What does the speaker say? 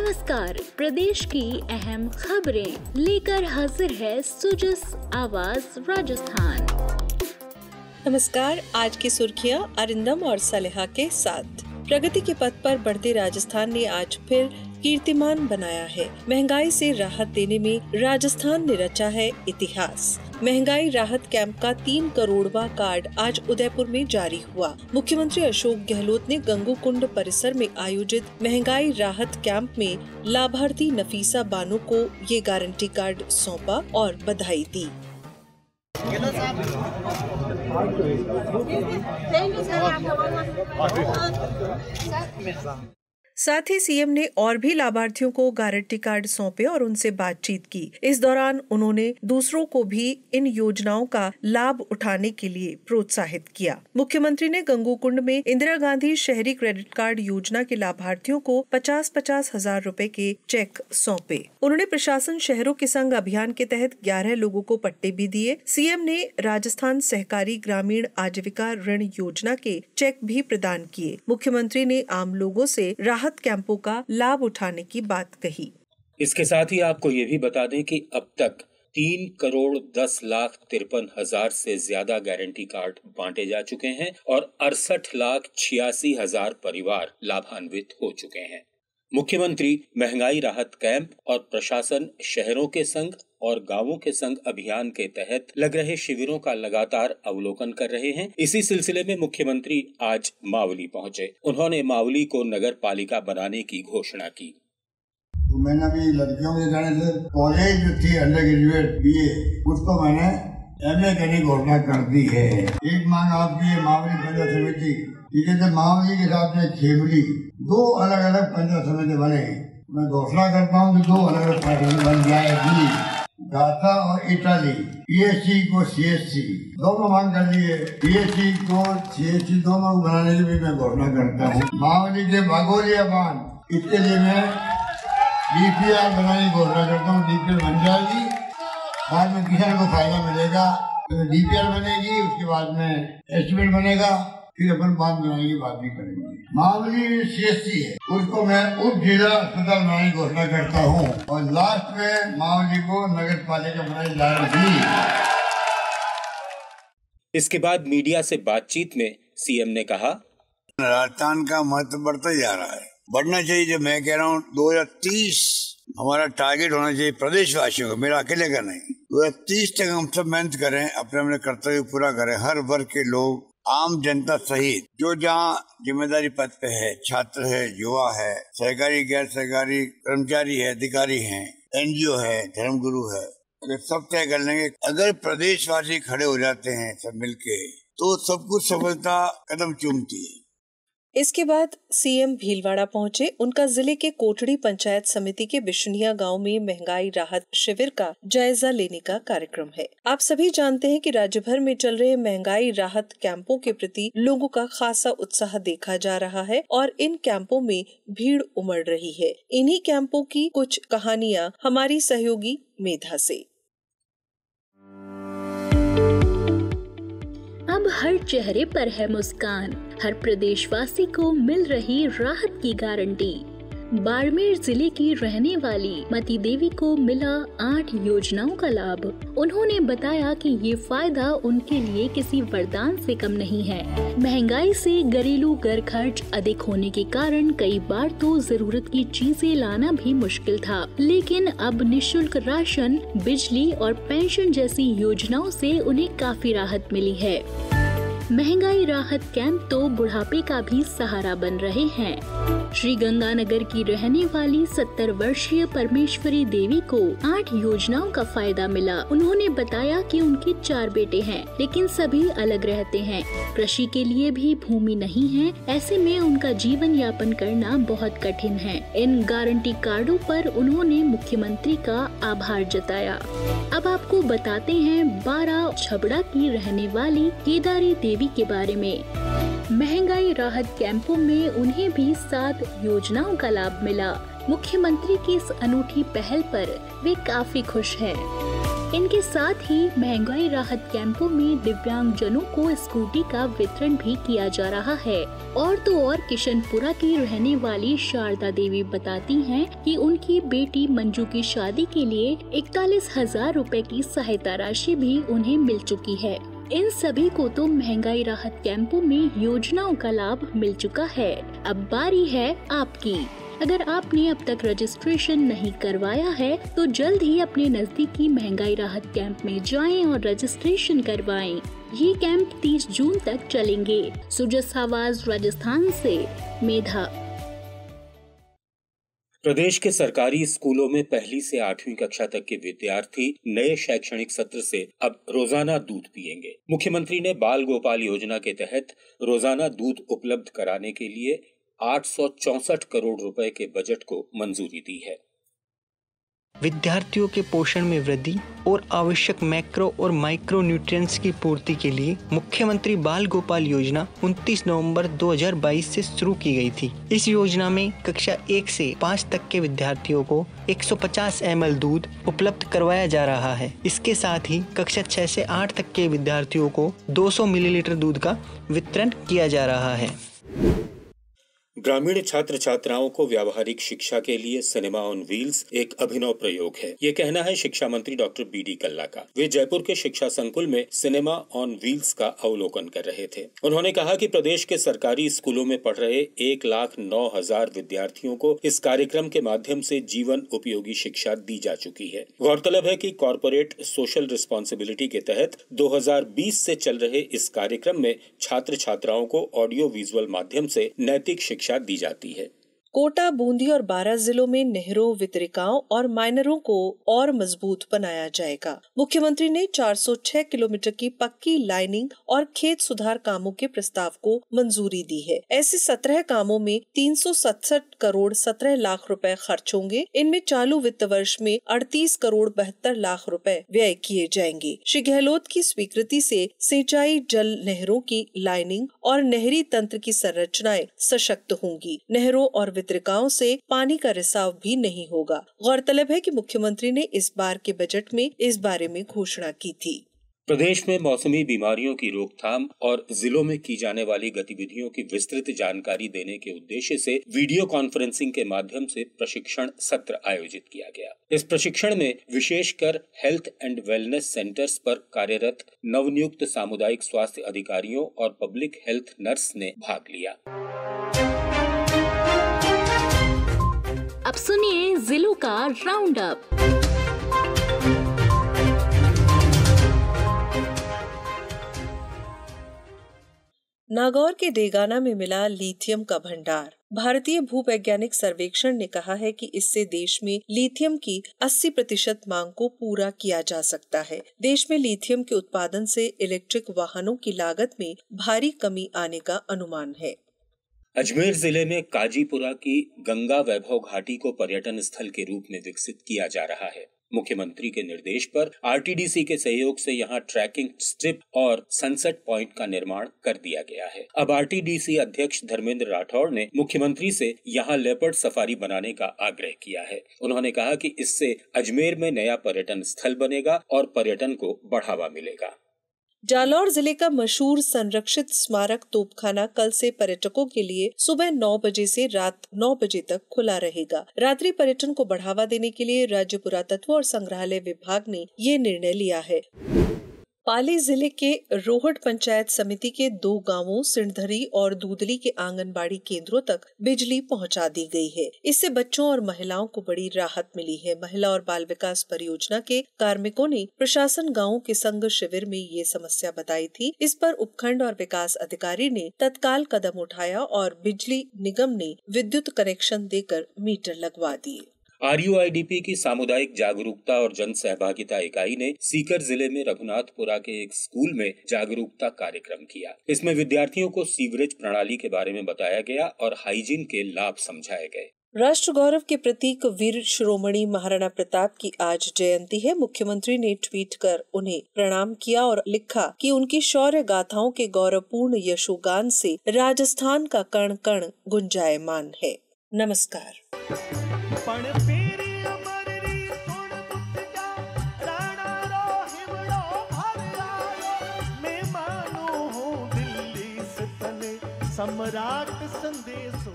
नमस्कार। प्रदेश की अहम खबरें लेकर हाजिर है सुजस आवाज़, राजस्थान। नमस्कार, आज की सुर्खियाँ अरिंदम और सलेहा के साथ। प्रगति के पथ पर बढ़ते राजस्थान ने आज फिर कीर्तिमान बनाया है। महँगाई से राहत देने में राजस्थान ने रचा है इतिहास। महँगाई राहत कैंप का तीन करोड़वा कार्ड आज उदयपुर में जारी हुआ। मुख्यमंत्री अशोक गहलोत ने गंगू कुंड परिसर में आयोजित महँगाई राहत कैंप में लाभार्थी नफीसा बानो को ये गारंटी कार्ड सौंपा और बधाई दी। You, sir. साथ ही सीएम ने और भी लाभार्थियों को गारंटी कार्ड सौंपे और उनसे बातचीत की। इस दौरान उन्होंने दूसरों को भी इन योजनाओं का लाभ उठाने के लिए प्रोत्साहित किया। मुख्यमंत्री ने गंगोकुंड में इंदिरा गांधी शहरी क्रेडिट कार्ड योजना के लाभार्थियों को पचास पचास हज़ार रूपए के चेक सौंपे। उन्होंने प्रशासन शहरों के संग अभियान के तहत ग्यारह लोगों को पट्टे भी दिए। सीएम ने राजस्थान सहकारी ग्रामीण आजीविका ऋण योजना के चेक भी प्रदान किए। मुख्यमंत्री ने आम लोगों से राहत राहत कैंपों का लाभ उठाने की बात कही। इसके साथ ही आपको ये भी बता दें कि अब तक तीन करोड़ दस लाख तिरपन हज़ार से ज़्यादा गारंटी कार्ड बांटे जा चुके हैं और अड़सठ लाख छियासी हज़ार परिवार लाभान्वित हो चुके हैं। मुख्यमंत्री महँगाई राहत कैंप और प्रशासन शहरों के संग और गाँवों के संग अभियान के तहत लग रहे शिविरों का लगातार अवलोकन कर रहे हैं। इसी सिलसिले में मुख्यमंत्री आज मावली पहुँचे। उन्होंने मावली को नगर पालिका बनाने की घोषणा की। तो मैंने अभी लड़कियों के जाने से कॉलेज जो थी अंडर ग्रेजुएट बी उसको मैंने करने की घोषणा कर दी है। एक मांग आपकी है मावली पंचायत समिति, ठीक है तो मावली के साथ में खेमली दो अलग अलग पंचायत समिति बने। मैं घोषणा करता हूँ कि दो अलग अलग पंचायत बन जाएगी। गाथा और इटाली पीएचसी को सीएचसी दोनों मांग कर लिए पीएचसी को सीएचसी दोनों बनाने की भी मैं घोषणा करता हूँ। मावली के बागोलिया बाँध, इसके लिए मैं डीपीआर बनाने की घोषणा करता हूँ। डीपीआर बन जाएगी। बाद में किसान को फ़ायदा मिलेगा तो डीपीआर बनेगी उसके बाद में एस्टिमेट बनेगा फिर अपन बाँध बनाने की बात भी करेंगे। मामूली सीएससी है उसको मैं उप जिला अस्पताल बनाने की घोषणा करता हूँ और लास्ट में मामूली को नगर पालिका बनाई जा रही इसके बाद मीडिया से बातचीत में सीएम ने कहा राजस्थान का महत्व बढ़ता जा रहा है। बढ़ना चाहिए जो मैं कह रहा हूँ 2030 हमारा टारगेट होना चाहिए प्रदेशवासियों का मेरा अकेले का नहीं। हज़ार तीस तक हम सब मेहनत करें, अपने अपने कर्तव्य पूरा करें, हर वर्ग के लोग, आम जनता सहित, जो जहाँ ज़िम्मेदारी पद पे है, छात्र है, युवा है सरकारी गैर सरकारी कर्मचारी है, अधिकारी हैं, एनजीओ है, धर्मगुरु है सब तय कर लेंगे। अगर प्रदेशवासी खड़े हो जाते हैं सब मिलके तो सब कुछ सफलता कदम चूमती है। इसके बाद सीएम भीलवाड़ा पहुँचे। उनका ज़िले के कोटड़ी पंचायत समिति के बिशनिया गाँव में महँगाई राहत शिविर का जायजा लेने का कार्यक्रम है। आप सभी जानते हैं कि राज्य भर में चल रहे महँगाई राहत कैंपों के प्रति लोगों का खासा उत्साह देखा जा रहा है और इन कैंपों में भीड़ उमड़ रही है। इन्हीं कैंपों की कुछ कहानियाँ हमारी सहयोगी मेधा से। अब हर चेहरे पर है मुस्कान। हर प्रदेशवासी को मिल रही राहत की गारंटी। बाड़मेर ज़िले की रहने वाली मती देवी को मिला आठ योजनाओं का लाभ। उन्होंने बताया कि ये फ़ायदा उनके लिए किसी वरदान से कम नहीं है। महँगाई से घरेलू घर खर्च अधिक होने के कारण कई बार तो ज़रूरत की चीज़ें लाना भी मुश्किल था। लेकिन अब निशुल्क राशन, बिजली और पेंशन जैसी योजनाओं से उन्हें काफ़ी राहत मिली है। महँगाई राहत कैंप तो बुढ़ापे का भी सहारा बन रहे हैं। श्री गंगानगर की रहने वाली सत्तर वर्षीय परमेश्वरी देवी को आठ योजनाओं का फ़ायदा मिला। उन्होंने बताया कि उनके चार बेटे हैं, लेकिन सभी अलग रहते हैं। कृषि के लिए भी भूमि नहीं है, ऐसे में उनका जीवन यापन करना बहुत कठिन है। इन गारंटी कार्डो पर उन्होंने मुख्यमंत्री का आभार जताया। अब आपको बताते हैं बारह छबड़ा की रहने वाली केदारी देवी देवी के बारे में। महँगाई राहत कैंपों में उन्हें भी सात योजनाओं का लाभ मिला। मुख्यमंत्री की इस अनूठी पहल पर वे काफ़ी खुश हैं। इनके साथ ही महँगाई राहत कैंपों में दिव्यांग जनों को स्कूटी का वितरण भी किया जा रहा है। और तो और किशनपुरा की रहने वाली शारदा देवी बताती हैं कि उनकी बेटी मंजू की शादी के लिए इकतालीस हज़ार रूपए की सहायता राशि भी उन्हें मिल चुकी है। इन सभी को तो महँगाई राहत कैंपों में योजनाओं का लाभ मिल चुका है। अब बारी है आपकी। अगर आपने अब तक रजिस्ट्रेशन नहीं करवाया है तो जल्द ही अपने नजदीकी महँगाई राहत कैंप में जाएँ और रजिस्ट्रेशन करवाएँ। ये कैंप 30 जून तक चलेंगे। सुजस आवाज़ राजस्थान से। मेधा प्रदेश के सरकारी स्कूलों में पहली से आठवीं कक्षा तक के विद्यार्थी नए शैक्षणिक सत्र से अब रोज़ाना दूध पिएँगे। मुख्यमंत्री ने बाल गोपाल योजना के तहत रोज़ाना दूध उपलब्ध कराने के लिए आठ करोड़ रुपए के बजट को मंजूरी दी है। विद्यार्थियों के पोषण में वृद्धि और आवश्यक मैक्रो और माइक्रो न्यूट्रिएंट्स की पूर्ति के लिए मुख्यमंत्री बाल गोपाल योजना 29 नवंबर 2022 से शुरू की गई थी। इस योजना में कक्षा एक से पाँच तक के विद्यार्थियों को 150 एल दूध उपलब्ध करवाया जा रहा है। इसके साथ ही कक्षा छह से आठ तक के विद्यार्थियों को 200 मिलीलीटर दूध का वितरण किया जा रहा है। ग्रामीण छात्र छात्राओं को व्यावहारिक शिक्षा के लिए सिनेमा ऑन व्हील्स एक अभिनव प्रयोग है। ये कहना है शिक्षा मंत्री डॉक्टर बी डी कल्ला का। वे जयपुर के शिक्षा संकुल में सिनेमा ऑन व्हील्स का अवलोकन कर रहे थे। उन्होंने कहा कि प्रदेश के सरकारी स्कूलों में पढ़ रहे एक लाख नौ हज़ार विद्यार्थियों को इस कार्यक्रम के माध्यम से जीवन उपयोगी शिक्षा दी जा चुकी है। गौरतलब है कि कॉरपोरेट सोशल रिस्पॉन्सिबिलिटी के तहत 2020 से चल रहे इस कार्यक्रम में छात्र छात्राओं को ऑडियो विजुअल माध्यम से नैतिक शिक्षा शिक्षा दी जाती है। कोटा, बूंदी और बारह जिलों में नहरों, वितरिकाओं और माइनरों को और मज़बूत बनाया जाएगा। मुख्यमंत्री ने 406 किलोमीटर की पक्की लाइनिंग और खेत सुधार कामों के प्रस्ताव को मंजूरी दी है। ऐसे 17 कामों में तीन करोड़ 17 लाख रुपए खर्च होंगे। इनमें चालू वित्त वर्ष में 38 करोड़ बहत्तर लाख रुपए व्यय किए जाएँगे। श्री गहलोत की स्वीकृति से सिंचाई जल नहरों की लाइनिंग और नहरी तंत्र की संरचनाएँ सशक्त होंगी। नहरों और वितरिकाओं से पानी का रिसाव भी नहीं होगा। गौरतलब है कि मुख्यमंत्री ने इस बार के बजट में इस बारे में घोषणा की थी। प्रदेश में मौसमी बीमारियों की रोकथाम और जिलों में की जाने वाली गतिविधियों की विस्तृत जानकारी देने के उद्देश्य से वीडियो कॉन्फ्रेंसिंग के माध्यम से प्रशिक्षण सत्र आयोजित किया गया। इस प्रशिक्षण में विशेषकर हेल्थ एंड वेलनेस सेंटर्स पर कार्यरत नवनियुक्त सामुदायिक स्वास्थ्य अधिकारियों और पब्लिक हेल्थ नर्स ने भाग लिया। अब सुनिए जिलों का राउंड अप नागौर के डेगाना में मिला लिथियम का भंडार। भारतीय भूवैज्ञानिक सर्वेक्षण ने कहा है कि इससे देश में लिथियम की 80 प्रतिशत मांग को पूरा किया जा सकता है। देश में लिथियम के उत्पादन से इलेक्ट्रिक वाहनों की लागत में भारी कमी आने का अनुमान है। अजमेर ज़िले में काजीपुरा की गंगा वैभव घाटी को पर्यटन स्थल के रूप में विकसित किया जा रहा है। मुख्यमंत्री के निर्देश पर आरटीडीसी के सहयोग से यहाँ ट्रैकिंग स्ट्रिप और सनसेट पॉइंट का निर्माण कर दिया गया है। अब आरटीडीसी अध्यक्ष धर्मेंद्र राठौड़ ने मुख्यमंत्री से यहाँ लेपर्ड सफारी बनाने का आग्रह किया है। उन्होंने कहा कि इससे अजमेर में नया पर्यटन स्थल बनेगा और पर्यटन को बढ़ावा मिलेगा। जालौर ज़िले का मशहूर संरक्षित स्मारक तोपखाना कल से पर्यटकों के लिए सुबह 9 बजे से रात 9 बजे तक खुला रहेगा। रात्रि पर्यटन को बढ़ावा देने के लिए राज्य पुरातत्व और संग्रहालय विभाग ने ये निर्णय लिया है। पाली ज़िले के रोहट पंचायत समिति के दो गाँवों सिंधरी और दूधली के आंगनबाड़ी केंद्रों तक बिजली पहुँचा दी गई है। इससे बच्चों और महिलाओं को बड़ी राहत मिली है। महिला और बाल विकास परियोजना के कार्मिकों ने प्रशासन गाँव के संघ शिविर में ये समस्या बताई थी। इस पर उपखंड और विकास अधिकारी ने तत्काल कदम उठाया और बिजली निगम ने विद्युत कनेक्शन देकर मीटर लगवा दिए। आर यू की सामुदायिक जागरूकता और जन सहभागिता इकाई ने सीकर ज़िले में रघुनाथपुरा के एक स्कूल में जागरूकता कार्यक्रम किया। इसमें विद्यार्थियों को सीवरेज प्रणाली के बारे में बताया गया और हाइजीन के लाभ समझाए गए। राष्ट्र गौरव के प्रतीक वीर शिरोमणि महाराणा प्रताप की आज जयंती है। मुख्यमंत्री ने ट्वीट कर उन्हें प्रणाम किया और लिखा कि उनकी शौर्य गाथाओं के गौरवपूर्ण यशोगान से राजस्थान का कण कण गुंजायमान है। नमस्कार। सम्राट संदेशो